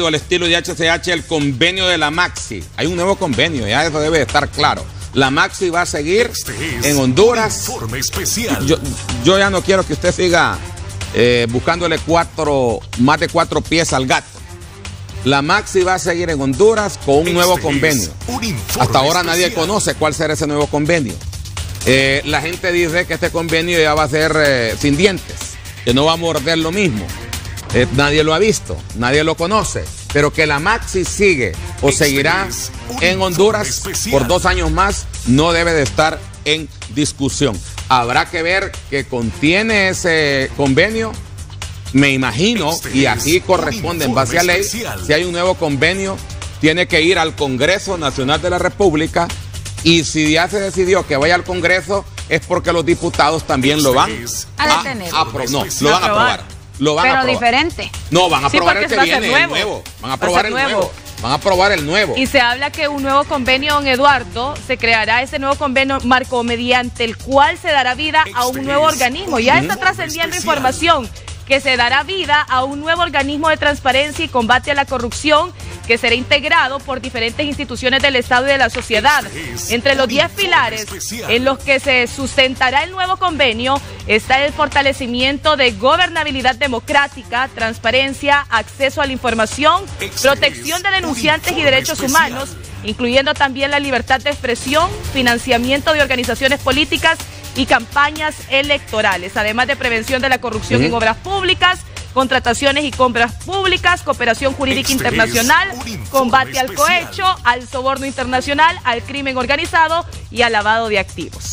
al estilo de HCH el convenio de la Maxi. Hay un nuevo convenio, ya eso debe estar claro. La Maxi va a seguir Este en Honduras. Especial. Yo, yo ya no quiero que usted siga eh, buscándole cuatro, más de cuatro pies al gato. La Maxi va a seguir en Honduras con un nuevo Este convenio. un Hasta ahora nadie conoce cuál será ese nuevo convenio. Eh, la gente dice que este convenio ya va a ser eh, sin dientes, que no va a morder lo mismo. Eh, nadie lo ha visto, nadie lo conoce, pero que la Maxi sigue o Este seguirá en Honduras especial. por dos años más no debe de estar en discusión. Habrá que ver qué contiene ese convenio. Me imagino, Este y así corresponde en base a ley, especial. si hay un nuevo convenio, tiene que ir al Congreso Nacional de la República. Y si ya se decidió que vaya al Congreso, es porque los diputados también lo van Este es A no, lo van a Aprobar. Lo van pero diferente. No, van a Sí, porque el que nuevo. nuevo. Van a ser el nuevo. nuevo. Van a aprobar el nuevo. Y se habla que un nuevo convenio, don Eduardo, se creará ese nuevo convenio marco mediante el cual se dará vida a un nuevo organismo. Ya está trascendiendo información que se dará vida a un nuevo organismo de transparencia y combate a la corrupción que será integrado por diferentes instituciones del Estado y de la sociedad. Este es Entre los un 10 informe pilares en los que se sustentará el nuevo convenio está el fortalecimiento de gobernabilidad democrática, transparencia, acceso a la información, Este protección de un denunciantes y derechos humanos, incluyendo también la libertad de expresión, financiamiento de organizaciones políticas y campañas electorales, además de prevención de la corrupción en obras públicas, contrataciones y compras públicas, cooperación jurídica Este internacional, combate al cohecho, al soborno internacional, al crimen organizado y al lavado de activos.